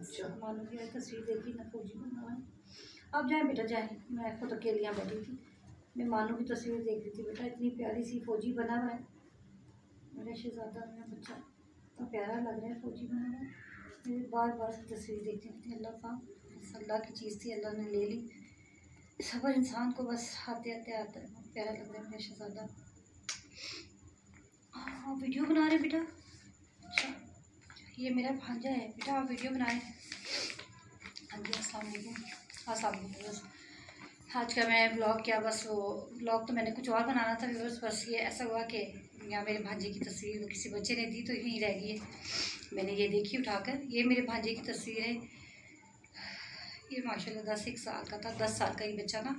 اچھا مانو تصویر دیکھی نہ فوجی بنا ہوا ہے آپ جائیں بیٹا جائیں میں خود اکیلے یہاں بیٹھی تھی میں مانو کی تصویر دیکھ رہی تھی بیٹا اتنی پیاری سی فوجی بنا ہوا ہے میرا شہزادہ میرا بچہ اتنا پیارا لگ رہا ہے فوجی بنا ہوا ہے بار بار تصویر دیکھتی تھی اللہ پاک بس اللہ کی چیز تھی اللہ نے لے لی صبر انسان کو بس آتے آتے آتا ہے پیارا لگ رہا ہے میرا شہزادہ ہاں ویڈیو بنا رہے ہیں بیٹا یہ میرا بھانجا ہے، بیٹا آپ ویڈیو بنائیں۔ ہاں جی السلام علیکم۔ ہاں، السلام علیکم بس آج کا میں بلاگ کیا، بس وہ بلاگ تو میں نے کچھ اور بنانا تھا بس بس یہ ایسا ہوا کہ یہاں میرے بھانجے کی تصویر وہ کسی بچے نے دی تو یہیں رہ گئی ہے۔ میں نے یہ دیکھی اٹھا کر۔ یہ میرے بھانجے کی تصویر ہے۔ یہ ماشاء اللہ دس ایک سال کا تھا، دس سال کا ہی بچہ نا۔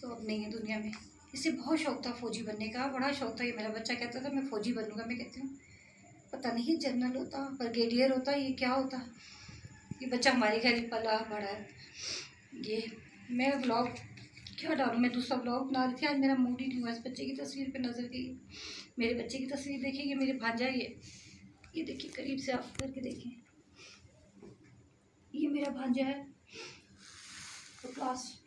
تو اب نہیں ہے دنیا میں۔ اسے بہت شوق تھا فوجی بننے کا، بڑا شوق تھا۔ یہ میرا بچہ کہتا تھا، میں فوجی بنوں گا، میں کہتی ہوں۔ پتہ نہیں جنرل ہوتا برگیڈیئر ہوتا، یہ کیا ہوتا؟ یہ بچہ ہمارے گھر پلا بڑا ہے۔ یہ میں بلاگ کیا ڈالوں؟ میں دوسرا بلاگ بنا رہی تھی، آج میرا موڈ ہی نہیں ہوا، اس بچے کی تصویر پہ نظر گئی میرے بچے کی تصویر دیکھیں یہ میرے بھانجا یہ؟ یہ دیکھیے قریب سے آپ کر کے دیکھیں۔ یہ میرا بھانجا ہے۔ تو کلاس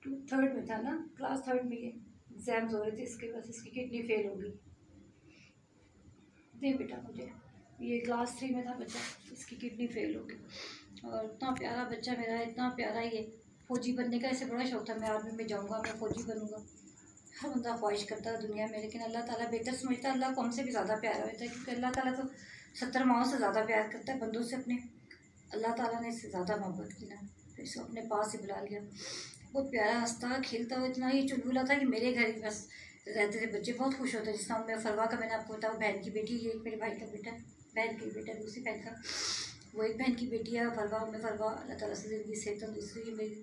ٹو تھرڈ میں تھا نا کلاس تھرڈ میں یہ ایگزامز ہو رہے تھے، اس کے بعد اس کی کڈنی فیل ہو گئی۔ دے بیٹا مجھے؟ یہ کلاس تھری میں تھا بچہ، اس کی کڈنی فیل ہو گئی۔ اور اتنا پیارا بچہ میرا ہے اتنا پیارا یہ فوجی بننے کا اسے بڑا شوق تھا، میں آرمی میں جاؤں گا، میں فوجی بنوں گا۔ ہر بندہ خواہش کرتا ہے دنیا میں، لیکن اللہ تعالیٰ بہتر سمجھتا ہے اللہ کو ہم سے بھی زیادہ پیارا ہوتا ہے، کیونکہ اللہ تعالیٰ تو ستر ماہوں سے زیادہ پیار کرتا ہے، بندوں سے اپنے اللہ تعالیٰ نے اس سے زیادہ محبت کی نا پھر اس کو اپنے پاس ہی بلا لیا۔ بہت پیارا ہنستا، کھیلتا ہو اتنا یہ چلبلا تھا کہ میرے گھر ہی بس۔ رہتے تھے بچے، بہت خوش ہوتے جس طرح میں فروا کا میں نے آپ کو بتاؤ بہن کی بیٹی، یہ ایک میرے بھائی کا بیٹا ہے بہن کی بیٹا، دوسری بہن کا۔ وہ ایک بہن کی بیٹی ہے فروا میں فروا اللہ تعالیٰ سے زندگی سے تو دوسری میری،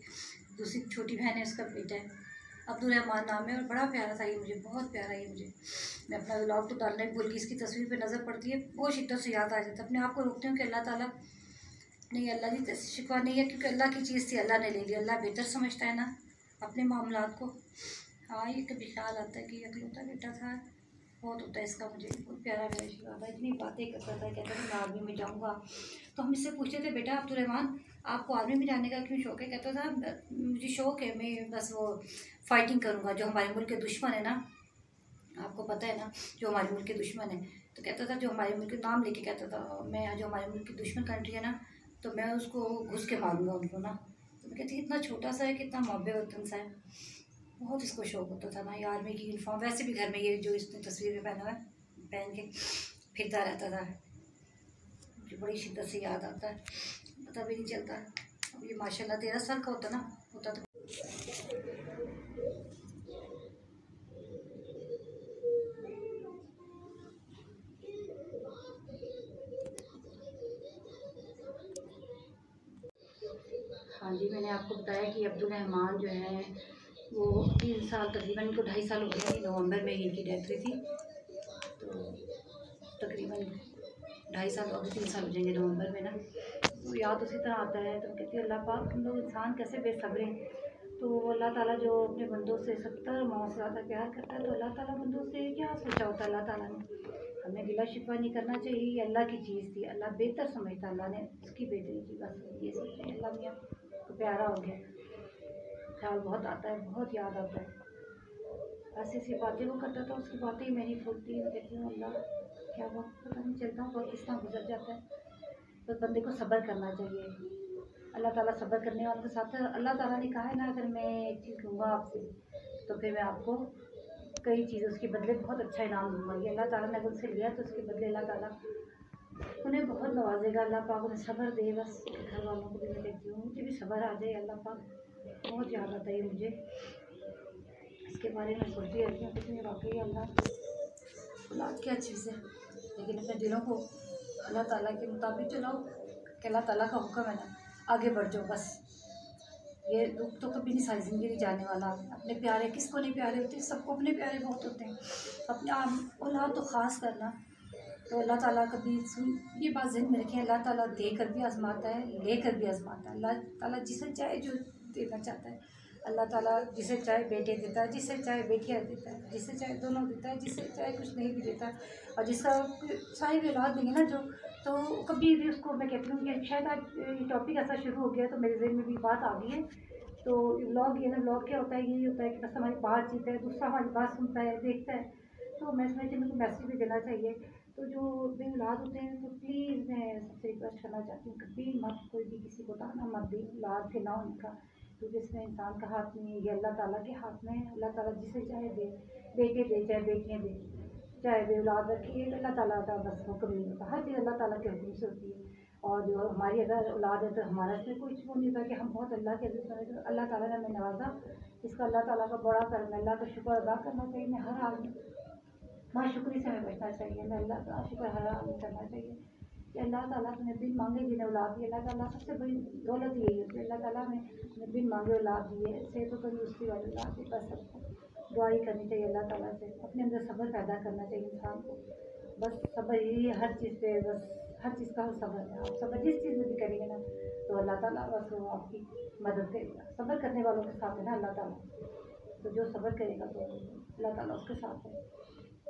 دوسری چھوٹی بہن ہے، اس کا بیٹا ہے۔ عبدالرحمان نام ہے اور بڑا پیارا تھا یہ مجھے، بہت پیارا یہ مجھے۔ میں اپنا بلاگ تو ڈالنا ہی بھول گئی اس کی تصویر پہ نظر پڑتی ہے۔ بہت شدت سے یاد آ جاتا ہے۔ اپنے آپ کو روکتی ہوں کہ اللہ تعالیٰ نہیں اللہ کی شکوا نہیں ہے، کیونکہ اللہ کی چیز تھی، اللہ نے لے لی۔ اللہ بہتر سمجھتا ہے نا اپنے معاملات کو۔ ہاں یہ کبھی خیال آتا ہے کہ یہ اکلوتا بیٹا تھا۔ بہت ہوتا ہے اس کا، مجھے بہت پیارا میرا شکوا تھا اتنی باتیں کرتا تھا، کہتا تھا میں آرمی میں جاؤں گا۔ تو ہم اس سے پوچھتے تھے، بیٹا عبدالرحمان آپ کو آرمی میں جانے کا کیوں شوق ہے؟ کہتا تھا، مجھے شوق ہے، میں بس وہ فائٹنگ کروں گا، جو ہمارے ملک کے دشمن ہے نا۔ آپ کو پتہ ہے نا، جو ہمارے ملک کے دشمن ہیں۔ تو کہتا تھا، جو ہمارے ملک کے نام لے کے کہتا تھا، میں جو ہمارے ملک کی دشمن کنٹری ہے نا، تو میں اس کو گھس کے ماروں گا ان کو نا۔ تو میں کہتی، اتنا چھوٹا سا ہے، کتنا محبت وطن سا ہے۔ بہت اس کو شوق ہوتا تھا نا یہ آرمی کی یونیفارم ویسے بھی گھر میں یہ جو اس نے تصویر میں پہنا ہے، پہن کے پھرتا رہتا تھا۔ مجھے بڑی شدت سے یاد آتا ہے، پتہ بھی نہیں چلتا۔ اب یہ ماشاء اللہ تیرہ سال کا ہوتا نا، ہوتا تو۔ ہاں جی میں نے آپ کو بتایا کہ عبدالرحمان جو ہے وہ تین سال تقریباً ان کو ڈھائی سال ہو گئے نومبر میں ان کی ڈیتھ ہوئی تھی۔ تو تقریباً ڈھائی سال ہو تین سال ہو جائیں گے نومبر میں نا۔ تو یاد اسی طرح آتا ہے، تو کہتے ہیں، اللہ پاک تم لوگ انسان کیسے بے صبرے ہیں؟ تو اللہ تعالیٰ جو اپنے بندوں سے ستر ماہ سے زیادہ پیار کرتا ہے، تو اللہ تعالیٰ بندوں سے کیا سوچا ہوتا ہے؟ اللہ تعالیٰ نے ہمیں گلا شکوہ نہیں کرنا چاہیے، یہ اللہ کی چیز تھی۔ اللہ بہتر سمجھتا، اللہ نے اس کی بہتری کی۔ بس یہ سوچتے ہیں اللہ میاں کو پیارا ہو گیا۔ خیال بہت آتا ہے بہت یاد آتا ہے ایسی ایسی باتیں وہ کرتا تھا اس کی باتیں ہی میری پھولتی میں کہتی ہوں اللہ کیا وقت پتہ نہیں چلتا وقت کس طرح گزر جاتا ہے تو بندے کو صبر کرنا چاہیے اللہ تعالیٰ صبر کرنے والوں کے ساتھ اللہ تعالیٰ نے کہا ہے نا اگر میں ایک چیز لوں گا آپ سے تو پھر میں آپ کو کئی چیزیں اس کے بدلے بہت اچھا انعام دوں گا یہ اللہ تعالیٰ نے اگر اس سے لیا تو اس کے بدلے اللہ تعالیٰ انہیں بہت نوازے گا اللہ پاک انہیں صبر دے بس گھر والوں کو بھی میں کہتی ہوں مجھے بھی صبر آ جائے اللہ پاک بہت یاد آتا ہے مجھے۔ اس کے بارے میں سوچتی رہتی ہوں کتنی واقعی اللہ اولاد کیا چیز ہے لیکن اپنے دلوں کو اللہ تعالیٰ کے مطابق چلاؤ، کہ اللہ تعالیٰ کا حکم ہے نا، آگے بڑھ جاؤ، بس۔ یہ دکھ تو کبھی نہیں، ساری زندگی نہیں جانے والا۔ اپنے پیارے، کس کو نہیں پیارے ہوتے؟ سب کو اپنے پیارے بہت ہوتے ہیں۔ اپنے آپ، اولاد تو خاص کرنا۔ تو اللہ تعالیٰ کبھی سن یہ بات ذہن میں رکھیں، اللہ تعالیٰ دے کر بھی آزماتا ہے، لے کر بھی آزماتا ہے۔ اللہ تعالیٰ جسے چاہے جو دینا چاہتا ہے۔ اللہ تعالیٰ جسے چاہے بیٹے دیتا ہے جس سے چاہے بیٹیاں دیتا ہے جس سے چاہے دونوں دیتا ہے جس سے چاہے کچھ نہیں بھی دیتا۔ اور جس کا ساری اولاد نہیں ہے نا جو، تو کبھی بھی اس کو میں کہتی ہوں کہ شاید آج یہ ٹاپک ایسا شروع ہو گیا تو میرے ذہن میں بھی بات آ گئی ہے۔ تو بلاگ یہ نا بلاگ کیا ہوتا ہے، یہی ہوتا ہے کہ بس ہماری بات چیت ہے، دوسرا ہماری بات سنتا ہے، دیکھتا ہے۔ تو میں سمجھتی ہوں میرے کو بھی دینا چاہیے۔ تو جو بے اولاد ہوتے ہیں تو پلیز میں سب سے ریکویسٹ کرنا چاہتی ہوں، کبھی مت کوئی بھی کسی کو تانا مت دے اولاد کے نہ ان کا۔ کیونکہ اس میں انسان کا ہاتھ نہیں ہے، یہ اللہ تعالیٰ کے ہاتھ میں ہے۔ اللہ تعالیٰ جسے چاہے دے، بیٹے دے، چاہے بیٹیاں دے، چاہے بے اولاد رکھے، یہ اللہ تعالیٰ کا بس حکم نہیں ہوتا۔ ہر چیز اللہ تعالیٰ کے حکم سے ہوتی ہے۔ اور جو ہماری اگر اولاد ہے تو ہمارا اس میں کوئی وہ نہیں ہوتا کہ ہم بہت اللہ کے عزت کریں اللہ تعالیٰ نے ہمیں نوازا۔ اس کا اللہ تعالیٰ کا بڑا کرنا اللہ کا شکر ادا کرنا چاہیے میں ہر حال میں ماں شکری سے ہمیں بچنا چاہیے میں اللہ کا شکر ہر حال میں کرنا چاہیے کہ اللہ تعالیٰ نے بن مانگے جنہیں اولاد دی اللہ تعالیٰ سب سے بڑی دولت یہی ہے اللہ تعالیٰ نے بن مانگے اولاد دی ہے صحت و تندرستی والی اولاد دی بس سب کو دعائی کرنی چاہیے، اللہ تعالیٰ سے اپنے اندر صبر پیدا کرنا چاہیے انسان کو۔ بس صبر یہی ہے، ہر چیز پہ بس ہر چیز کا صبر ہے۔ آپ صبر جس چیز میں بھی کریں گے نا، تو اللہ تعالیٰ بس وہ آپ کی مدد کرے گا۔ صبر کرنے والوں کے ساتھ ہے نا، اللہ تعالیٰ۔ تو جو صبر کرے گا تو اللہ تعالیٰ اس کے ساتھ ہے۔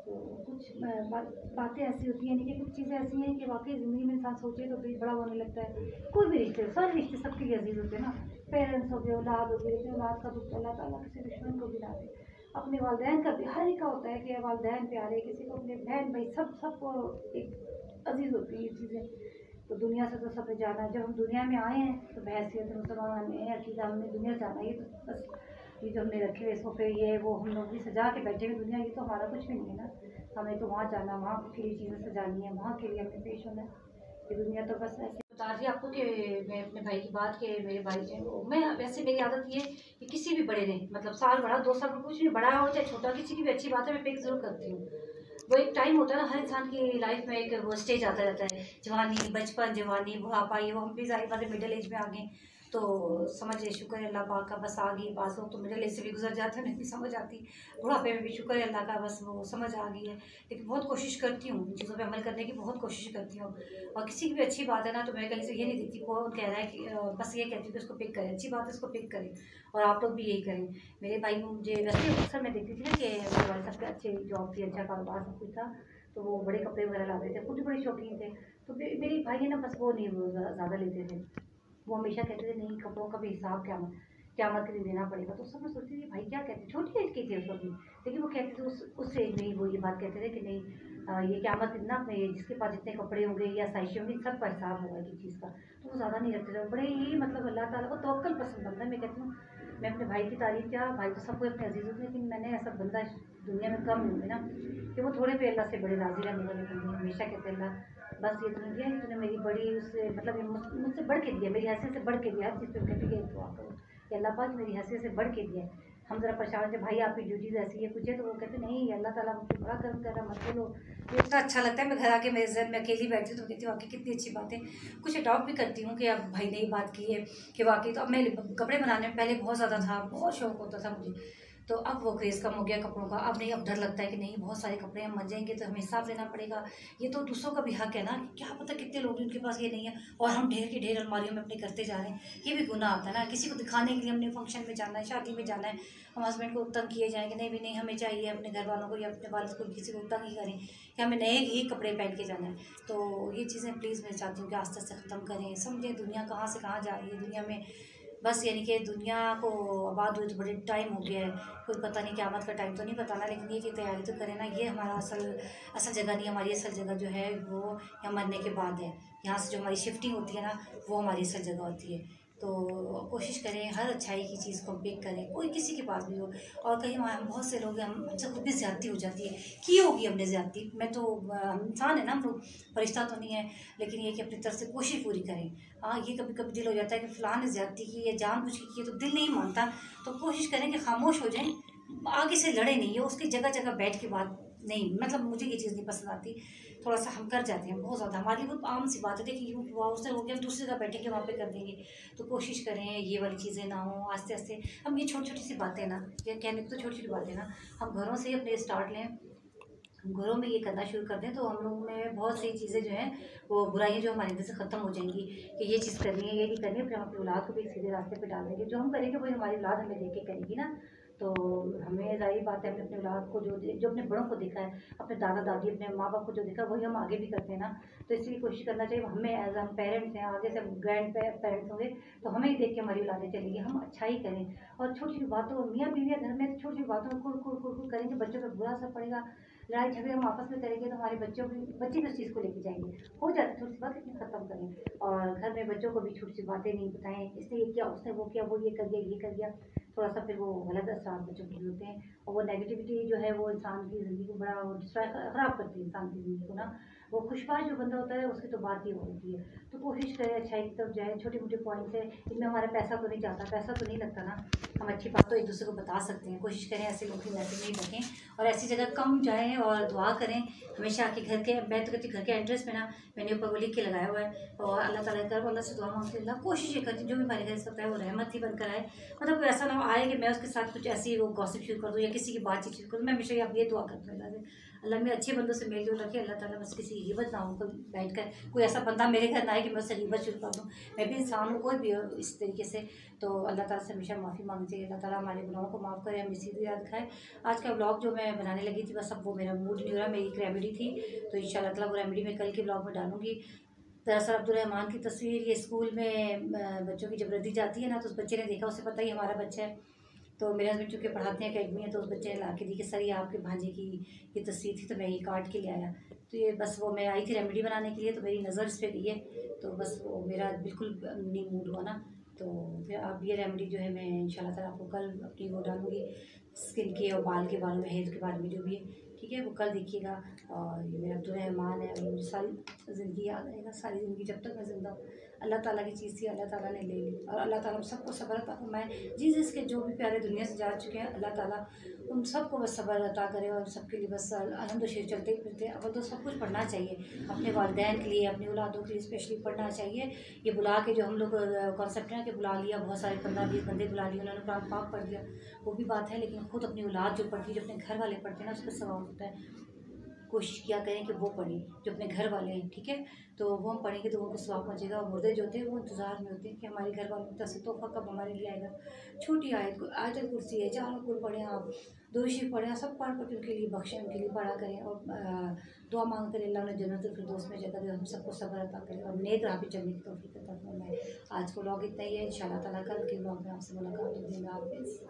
تو کچھ باتیں ایسی ہوتی ہیں یعنی کہ کچھ چیزیں ایسی ہیں کہ واقعی زندگی میں انسان سوچے تو بھی بڑا ہونے لگتا ہے۔ کوئی بھی رشتے، سارے رشتے سب کے لیے عزیز ہوتے ہیں نا۔ پیرنٹس ہو گئے، اولاد ہو گئے اولاد کا دکھ اللہ تعالیٰ کسی دشمن کو بھی لا دے۔ اپنے والدین کا بھی، ہر ایک کا ہوتا ہے کہ والدین پیارے، کسی کو اپنے بہن، بھائی، سب سب کو ایک عزیز ہوتی ہیں یہ چیزیں۔ تو دنیا سے تو سب نے جانا ہے۔ جب ہم دنیا میں آئے ہیں تو بحثیت مسلمان ہمیں عقیدہ ہم نے دنیا جانا یہ تو بس۔ یہ جو ہم نے رکھے ہوئے صوفے یہ وہ ہم لوگ بھی سجا کے بیٹھے ہوئے دنیا یہ تو ہمارا کچھ بھی نہیں ہے نا ہمیں تو وہاں جانا وہاں کے لیے چیزیں سجانی ہیں وہاں کے لیے ہمیں پیش ہونا ہے یہ دنیا تو بس ایسے بتا دی آپ کو کہ میں اپنے بھائی کی بات کہ میرے بھائی جو ہے میں ویسے میری عادت یہ ہے کہ کسی بھی بڑے نے مطلب سال بڑا دو سال کچھ بھی بڑا ہو چاہے چھوٹا کسی کی بھی اچھی بات ہے میں پیک ضرور کرتی ہوں وہ ایک ٹائم ہوتا ہے نا ہر انسان کی لائف میں ایک وہ اسٹیج آتا رہتا ہے جوانی بچپن جوانی بڑھاپا یہ وہ ہم بھی ظاہر بات مڈل ایج میں آ گئے تو سمجھ شکر ہے اللہ پاک کا بس آ گئی بعض لوگ تو مڈل ایج سے بھی گزر جاتے ہیں نہیں سمجھ آتی۔ بڑھاپے میں بھی شکر ہے اللہ کا بس وہ سمجھ آ گئی ہے۔ لیکن بہت کوشش کرتی ہوں، ان چیزوں پہ عمل کرنے کی بہت کوشش کرتی ہوں۔ اور کسی کی بھی اچھی بات ہے نا، تو میں کہیں سے یہ نہیں دیکھتی کون کہہ رہا ہے کہ بس یہ کہتی ہوں کہ اس کو پک کریں، اچھی بات ہے اس کو پک کریں۔ اور آپ لوگ بھی یہی کریں۔ میرے بھائی مجھے ویسے اکثر میں دیکھتی تھی نا کہ میرے والد صاحب کے اچھے جاب تھی اچھا کاروبار سب کچھ تھا۔ تو وہ بڑے کپڑے وغیرہ لاتے تھے، خود بھی بڑے شوقین تھے۔ تو میری بھائی نا، بس وہ نہیں وہ زیادہ لیتے تھے۔ وہ ہمیشہ کہتے تھے، نہیں کپڑوں کا بھی حساب کیا مت قیامت کے لیے دینا پڑے گا. تو سب میں سوچتی تھی بھائی کیا کہتے چھوٹی ایج کی تھی اس وقت لیکن وہ کہتے تھے، اس اس ایج میں ہی وہ یہ بات کہتے تھے کہ نہیں یہ قیامت اتنا اپنے جس کے پاس جتنے کپڑے ہوں گے یا سائشیں ہوں گی سب کا حساب ہوگا کسی چیز کا۔ تو وہ زیادہ نہیں رکھتے تھے۔ بڑے ہی مطلب اللہ تعالیٰ کو توکل پسند کرتا ہے۔ میں کہتی ہوں، میں اپنے بھائی کی تعریف کیا، بھائی تو سب کو اپنے عزیز ہوتے لیکن میں نے ایسا بندہ دنیا میں کم ہوں گے نا کہ وہ تھوڑے پہ اللہ سے بڑے راضی رہنے والے بندے ہمیشہ کہتے اللہ بس یہ تو دیا تو نے میری بڑی اس سے مطلب مجھ سے بڑھ کے دیا، میری حیثیت سے بڑھ کے دیا ہر چیز پہ کہتے کہ دعا کرو کہ اللہ پاک میری حیثیت سے بڑھ کے دیا ہم ذرا پریشان تھے بھائی آپ کی ڈیوٹیز ایسی ہے کچھ ہے تو وہ کہتے نہیں اللہ تعالیٰ مجھے بڑا کرم کر رہا مت بولو۔ اتنا اچھا لگتا ہے، میں گھر آ کے میرے ذہن میں اکیلی بیٹھتی ہوں، تو کہتی ہوں، واقعی کتنی اچھی بات ہے۔ کچھ اڈاپٹ بھی کرتی ہوں کہ اب بھائی نے بات کی ہے کہ واقعی تو اب میں کپڑے بنانے میں پہلے بہت زیادہ تھا، بہت شوق ہوتا تھا مجھے۔ تو اب وہ کریز کم ہو گیا کپڑوں کا۔ اب نہیں، اب ڈر لگتا ہے کہ نہیں، بہت سارے کپڑے ہم بن جائیں گے تو ہمیں حساب لینا پڑے گا۔ یہ تو دوسروں کا بھی حق ہے نا کیا پتہ کتنے لوگ ان کے پاس یہ نہیں ہے اور ہم ڈھیر کی ڈھیر الماریوں میں اپنے کرتے جا رہے ہیں۔ یہ بھی گناہ آتا ہے نا۔ کسی کو دکھانے کے لیے ہم نے فنکشن میں جانا ہے، شادی میں جانا ہے، ہم ہسبینڈ کو تنگ کیے جائیں گے نہیں بھی نہیں، ہمیں چاہیے اپنے گھر والوں کو یا اپنے والد کو کسی کو تنگ ہی کریں کہ ہمیں نئے ہی کپڑے پہن کے جانا ہے۔ تو یہ چیزیں پلیز میں چاہتی ہوں کہ آستے آستے ختم کریں۔ سمجھیں دنیا کہاں سے کہاں جا رہی ہے۔ دنیا میں بس یعنی کہ دنیا کو آباد ہوئے تو بڑے ٹائم ہو گیا ہے۔ کوئی پتہ نہیں قیامت کا ٹائم تو نہیں بتانا لیکن یہ کہ تیاری تو کریں نا، یہ ہمارا اصل اصل جگہ نہیں، ہماری اصل جگہ جو ہے وہ یہاں مرنے کے بعد ہے۔ یہاں سے جو ہماری شفٹنگ ہوتی ہے نا، وہ ہماری اصل جگہ ہوتی ہے۔ تو کوشش کریں، ہر اچھائی کی چیز کو پک کریں، کوئی کسی کے پاس بھی ہو۔ اور کہیں ہم بہت سے لوگ ہیں، ہم ہم سے خود بھی زیادتی ہو جاتی ہے۔ کی ہوگی ہم نے زیادتی؟ میں تو انسان ہے نا ہم لوگ فرشتہ تو نہیں ہے، لیکن یہ کہ اپنی طرف سے کوشش پوری کریں۔ ہاں یہ کبھی کبھی دل ہو جاتا ہے کہ فلاں نے زیادتی کی یا جان بوجھ کے کی تو دل نہیں مانتا۔ تو کوشش کریں کہ خاموش ہو جائیں، آگے سے لڑے نہیں ہے اس کی جگہ جگہ بیٹھ کے بات نہیں۔ مطلب مجھے یہ چیز نہیں پسند آتی۔ تھوڑا سا ہم کر جاتے ہیں، بہت زیادہ۔ ہماری بہت عام سی بات ہے کہ یوں ہوا، اس نے ہو گیا، ہم دوسری جگہ بیٹھیں گے وہاں پہ کر دیں گے۔ تو کوشش کریں، یہ والی چیزیں نہ ہوں، آہستہ آہستہ۔ ہم یہ چھوٹی چھوٹی سی باتیں نا یہ کہنے کو تو چھوٹی چھوٹی باتیں نا، ہم گھروں سے ہی اپنے اسٹارٹ لیں۔ گھروں میں یہ کرنا شروع کر دیں تو ہم لوگوں میں بہت سی چیزیں جو ہیں، وہ برائیاں جو ہمارے اندر سے ختم ہو جائیں گی کہ یہ چیز کرنی ہے، یہ نہیں کرنی ہے، پھر ہم اپنی اولاد کو بھی سیدھے راستے پہ ڈال دیں گے۔ جو ہم کریں گے، وہی ہماری اولاد ہمیں دیکھ کے کرے گی نا۔ تو ہمیں ظاہر بات ہے، ہم نے اپنے اولاد کو جو جو اپنے بڑوں کو دیکھا ہے، اپنے دادا دادی، اپنے ماں باپ کو جو دیکھا وہی ہم آگے بھی کرتے ہیں نا۔ تو اس لیے کوشش کرنا چاہیے، ہمیں ایز ہم پیرنٹس ہیں، آگے سے ہم گرینڈ پیرنٹس ہوں گے، تو ہمیں ہی دیکھ کے ہماری اولادیں چلیں گی۔ ہم اچھا ہی کریں۔ اور چھوٹی چھوٹی باتوں، میاں بیویاں گھر میں چھوٹی چھوٹی باتوں میں کڑ کڑ کریں گے، بچوں پہ برا اثر پڑے گا۔ لڑائی جھگڑے ہم آپس میں کریں گے تو ہمارے بچوں بھی بچے بھی اس چیز کو لے کے جائیں گے۔ ہو جاتی چھوٹی سی بات اتنی ختم کریں۔ اور گھر میں بچوں کو بھی چھوٹی سی باتیں نہیں بتائیں، اس نے یہ کیا اس نے وہ کیا، وہ یہ کر دیا یہ کر دیا تھوڑا سا پھر وہ غلط اثرات بچوں کے ہوتے ہیں اور وہ نگیٹیوٹی جو ہے وہ انسان کی زندگی کو بڑا خراب کرتی ہے انسان کی زندگی کو نا۔ وہ خوشباش جو بندہ ہوتا ہے، اس کی تو بات ہی ہوتی ہے۔ تو کوشش کریں اچھائی کی طرف جائیں چھوٹے موٹے پوائنٹس ہیں۔ ان میں ہمارا پیسہ تو نہیں جاتا۔ پیسہ تو نہیں لگتا نا۔ ہم اچھی بات تو ایک دوسرے کو بتا سکتے ہیں۔ کوشش کریں ایسے لوگ کی میسج نہیں رکھیں اور ایسی جگہ کم جائیں اور دعا کریں۔ ہمیشہ آ کے گھر کے، میں تو کہتی گھر کے ایڈریس میں نا، میں نے اوپر وہ لکھ کے لگایا ہوا ہے۔ اور اللہ تعالیٰ کر اللہ سے دعا مانگتے اللہ، کوشش یہ کرتی جو بھی ہمارے گھر سکتا ہے، وہ رحمت ہی بن کر آئے۔ مطلب کوئی ایسا نہ آئے کہ میں اس کے ساتھ کچھ ایسی وہ گوسپ شروع کر دوں یا کسی کی بات چیت شروع کر دوں۔ میں ہمیشہ اب یہ دعا کرتی ہوں اللہ سے۔ اللہ میں اچھے بندوں سے میل جول رکھے، اللہ تعالیٰ بس کسی کی غیبت نہ ہو کوئی بیٹھ کر، کوئی ایسا بندہ میرے گھر نہ آئے کہ میں اس سے غیبت شروع کر دوں۔ میں بھی انسان ہوں، کوئی بھی ہو اس طریقے سے۔ تو اللہ تعالیٰ سے ہمیشہ معافی مانگنی چاہیے۔ اللہ تعالیٰ ہمارے گناہوں کو معاف کرے، ہمیں سیدھی یاد دکھائے آج کا بلاگ جو میں بنانے لگی تھی، بس اب وہ میرا موڈ نہیں ہو رہا، میری ایک ریمیڈی تھی۔ تو ان شاء اللہ تعالیٰ وہ ریمیڈی میں کل کے بلاگ میں ڈالوں گی۔ دراصل عبدالرحمان کی تصویر یہ اسکول میں بچوں کی جب ردی جاتی ہے نا، تو اس بچے نے دیکھا، اسے پتہ ہی ہمارا بچہ ہے۔ تو میرے ہسبینڈ چونکہ پڑھاتے ہیں اکیڈمی ہے تو اس بچے نے لا کے دی کہ سر یہ آپ کے بھانجے کی یہ تصویر تھی تو میں یہ کاٹ کے لے آیا۔ تو یہ بس وہ میں آئی تھی ریمیڈی بنانے کے لیے تو میری نظر اس پہ گئی ہے۔ تو بس وہ میرا بالکل نہیں موڈ ہوا نا۔ تو پھر اب یہ ریمیڈی جو ہے میں ان شاء اللہ تعالیٰ آپ کو کل اپنی وہ ڈالوں گی۔ اسکن کے اور بال کے بارے میں ہیلتھ کے بارے میں جو بھی ہے۔ ٹھیک ہے، وہ کل دیکھیے گا، اور یہ میرا عبدالرحمان ہے مجھے ساری زندگی یاد آئے گا، ساری زندگی جب تک میں زندہ ہوں۔ اللہ تعالیٰ کی چیز تھی، اللہ تعالیٰ نے لے لی۔ اور اللہ تعالیٰ ہم سب کو صبر عطا فرمائے۔ جس جس کے جو بھی پیارے دنیا سے جا چکے ہیں، اللہ تعالیٰ ان سب کو بس صبر عطا کرے، اور سب کے لیے بس الحمد و شیر چلتے پھرتے۔ اول تو سب کچھ پڑھنا چاہیے، اپنے والدین کے لیے، اپنی اولادوں کے لیے اسپیشلی پڑھنا چاہیے۔ یہ بلا کے جو ہم لوگ کانسیپٹ ہیں کہ بلا لیا، بہت سارے پندرہ بیس بندے بلا لیے، انہوں نے قرآن پاک پڑھ لیا۔ وہ بھی بات ہے، لیکن خود اپنی اولاد جو پڑھتی ہے جو اپنے گھر والے پڑھتے ہیں نا، اس کا ثواب ہوتا ہے۔ کوشش کیا کریں کہ وہ پڑھیں، جو اپنے گھر والے ہیں، ٹھیک ہے؟ تو وہ ہم پڑھیں گے تو ان کو ثواب پہنچے گا۔ اور مردے جو ہوتے ہیں، وہ انتظار میں ہوتے ہیں کہ ہمارے گھر والوں کی سے تحفہ کب ہمارے لیے آئے گا۔ چھوٹی آیت آیت کرسی ہے چاروں کو پڑھیں آپ۔ دوشی پڑھیں، سب پڑھ پڑھ کے ان کے لیے بخشیں، ان کے لیے پڑھا کریں اور دعا مانگ کریں اللہ نے جنت الفردوس میں جگہ دے ہم سب کو صبر عطا کریں۔ اور نیک راہ پہ چلنے کی توفیق عطا فرمائے۔ آج کو لاگ اتنا ہی ہے۔ ان شاء اللہ تعالیٰ کل کے لاگ میں آپ سے ملاقات ہوگی۔ اللہ حافظ۔